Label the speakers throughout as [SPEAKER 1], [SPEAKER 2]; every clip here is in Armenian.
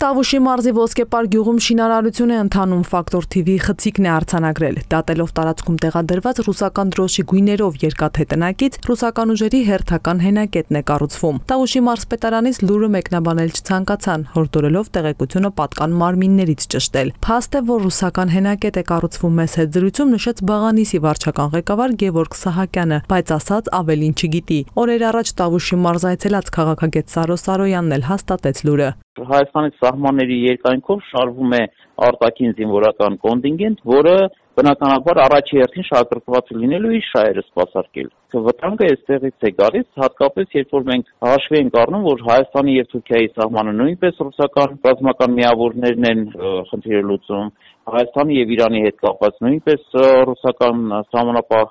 [SPEAKER 1] Տավուշի մարզի ոսկեպար գյուղում շինարարություն է ընթանում ֆակտոր TV խցիկն է արցանագրել։ Դատելով տարածքում տեղադրված ռուսական դրոշի գույներով երկաթե տնակից ռուսական ուժերի հերթական հենակետն է կառուցվում։ Տավուշի մարզպետարանից լուրը մեկնաբանել չցանկացան, հորդորելով տեղեկությունը պատկան մարմիններից ճշտել։ Փաստ է, որ ռուսական հենակետ է կառուցվում մեծ հետ զրույցում նշեց Բաղանիսի վարչական ղեկավար Գևորգ Սահակյանը, բայց ասած ավելին չգիտի։ Օրեր առաջ Տավուշի մարզ այցելած քաղաքագետ Սարո Սարոյանն էլ հաստատեց լուրը։
[SPEAKER 2] Հայաստանի սահմանների երկայնքով շարվում է արտաքին զինվորական կոնտինգենտ, որը բնականաբար առաջի հերթին շահագրգռված լինելու իր շահերը սպասարկել։ Վտանգը այստեղից է գալիս, հատկապես երբ որ մենք հաշվի ենք առնում, որ Հայաստանի եւ Թուրքիայի սահմանը նույնպես ռուսական ռազմական միավորներն են խնդիրը լուծում, Հայաստանի եւ Իրանի հետ կապված նույնպես ռուսական սահմանապահ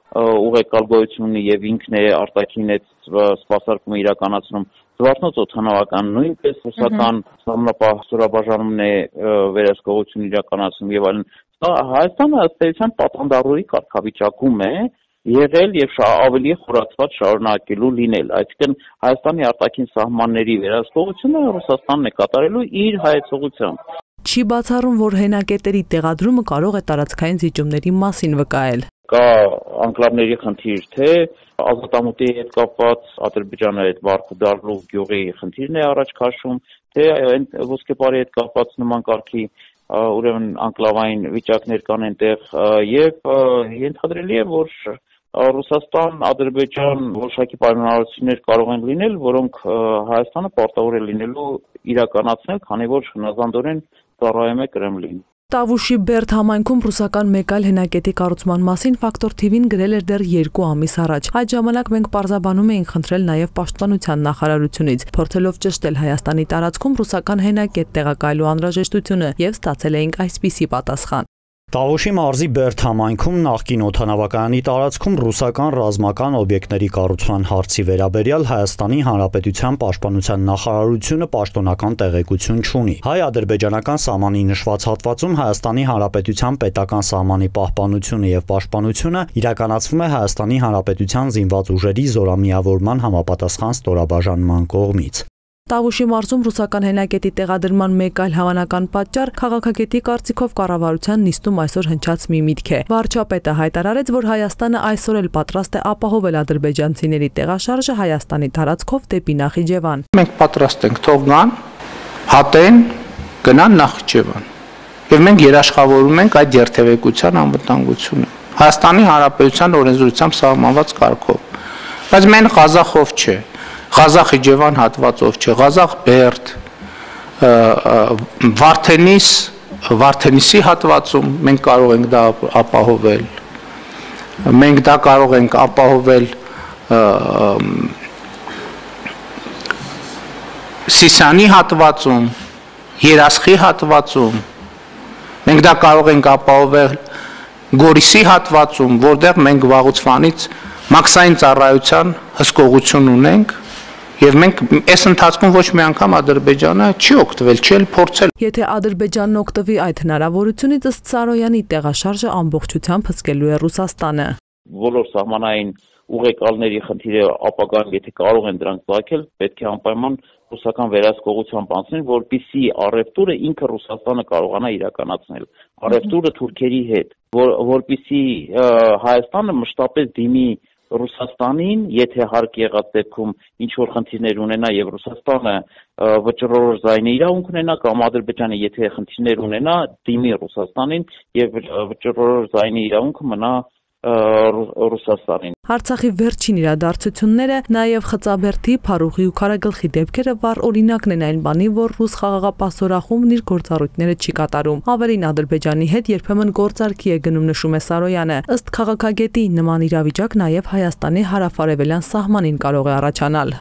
[SPEAKER 2] ուղեկալ գոյություն ունի եւ ինքն է արտաքին այդ սպասարկումը իրականացնում Զվարթնոց օթանավական նույնպես ռուսական սահմանապահ ստորաբաժանումն է վերահսկողություն իրականացնում եւ այլն։ Հայաստանը ըստ էության պատանդարուրի կարգավիճակում է եղել եւ ավելի խորացված շարունակելու լինել։ Այսինքն Հայաստանի արտաքին սահմանների վերահսկողությունը Ռուսաստանն է կատարելու իր հայեցողությամբ։
[SPEAKER 1] Չի բացառում, որ հենակետերի տեղադրումը կարող է տարածքային զիջումների մասին վկայել
[SPEAKER 2] կա անկլավների խնդիր, թե ազատամուտի հետ կապված Ադրբեջանը այդ Վարդուդարլու գյուղի խնդիրն է առաջ քաշում, թե այն ոսկեպարի հետ կապված նման կարգի ուրեմն անկլավային վիճակներ կան այնտեղ եւ ենթադրելի է որ Ռուսաստան, Ադրբեջան որոշակի պայմանավորություններ կարող են լինել, որոնք Հայաստանը պարտավոր է լինելու իրականացնել, քանի որ հնազանդորեն ծառայում է Կրեմլին։
[SPEAKER 1] Տավուշի Բերդ համայնքում ռուսական մեկ այլ հենակետի կառուցման մասին Ֆակտոր TV-ն գրել էր դեռ 2 ամիս առաջ։ Այդ ժամանակ մենք պարզաբանում էինք խնդրել նաև Պաշտպանության նախարարությունից, փորձելով ճշտել Հայաստանի տարածքում ռուսական հենակետ տեղակայելու անհրաժեշտությունը եւ ստացել էինք այսպիսի պատասխան։
[SPEAKER 3] Տավուշի մարզի Բերդ համայնքում նախկին օթանավակայանի տարածքում ռուսական ռազմական օբյեկտների կառուցման հարցի վերաբերյալ Հայաստանի Հանրապետության Պաշտպանության նախարարությունը պաշտոնական տեղեկություն չունի։ Հայ-ադրբեջանական սահմանի նշված հատվածում Հայաստանի Հանրապետության պետական սահմանի պահպանությունը եւ պաշտպանությունը իրականացվում է Հայաստանի Հանրապետության զինված ուժերի զորամիավորման համապատասխան ստորաբաժանման կողմից։
[SPEAKER 1] Տավուշի մարզում ռուսական հենակետի տեղադրման մեկ այլ հավանական պատճառ քաղաքագետի կարծիքով կառավարության նիստում այսօր հնչած մի միտք է։ Վարչապետը հայտարարեց, որ Հայաստանը այսօր էլ պատրաստ է ապահովել ադրբեջանցիների տեղաշարժը Հայաստանի տարածքով դեպի Նախիջևան։
[SPEAKER 4] Մենք պատրաստ ենք թող գան, հատեն, գնան Նախիջևան։ Եվ մենք երաշխավորում ենք այդ երթևեկության անվտանգությունը։ Հայաստանի Հանրապետության օրենսդրությամբ սահմանված կարգով։ Բայց մեն Ղազախով չէ, Ղազախ Իջևան հատվածով չէ, Ղազախ Բերդ, Վարդենիս, Վարդենիսի հատվածում մենք կարող ենք դա ապահովել։ Մենք դա կարող ենք ապահովել Սիսանի հատվածում, Երասխի հատվածում։ Մենք դա կարող ենք ապահովել Գորիսի հատվածում, որտեղ մենք վաղուցվանից մաքսային ծառայության հսկողություն ունենք Եվ մենք այս ընթացքում ոչ մի անգամ Ադրբեջանը չի օգտվել, չի էլ փորձել։
[SPEAKER 1] Եթե Ադրբեջանն օգտվի այդ հնարավորությունից, ըստ Սարոյանի տեղաշարժը ամբողջությամբ հսկելու է Ռուսաստանը։
[SPEAKER 2] Բոլոր սահմանային ուղեկալների խնդիրը ապագայում եթե կարող են դրանք ցակել, պետք է անպայման ռուսական վերահսկողությամբ անցնեն, որpիսի առևտուրը ինքը Ռուսաստանը կարողանա իրականացնել։ Առևտուրը թուրքերի հետ, որ որpիսի Հայաստանը մշտապես դիմի Ռուսաստանին, եթե հարկ եղած դեպքում ինչ որ խնդիրներ ունենա եւ Ռուսաստանը վճռորոշ զայնի իրավունք ունենա կամ Ադրբեջանը եթե խնդիրներ ունենա, դիմի Ռուսաստանին եւ վճռորոշ զայնի իրավունքը մնա Ռուսաստանին։
[SPEAKER 1] Արցախի վերջին իրադարձությունները, նաև Խծաբերդի, Փարուխի ու Քարագլխի դեպքերը վառ օրինակն են այն բանի, որ ռուս խաղաղապահ սորախումն իր գործառույթները չի կատարում։ Ավելին Ադրբեջանի հետ երբեմն գործարքի է գնում նշում է Սարոյանը։ Ըստ քաղաքագետի նման իրավիճակ նաև Հայաստանի հարավարևելյան սահմանին կարող է առաջանալ։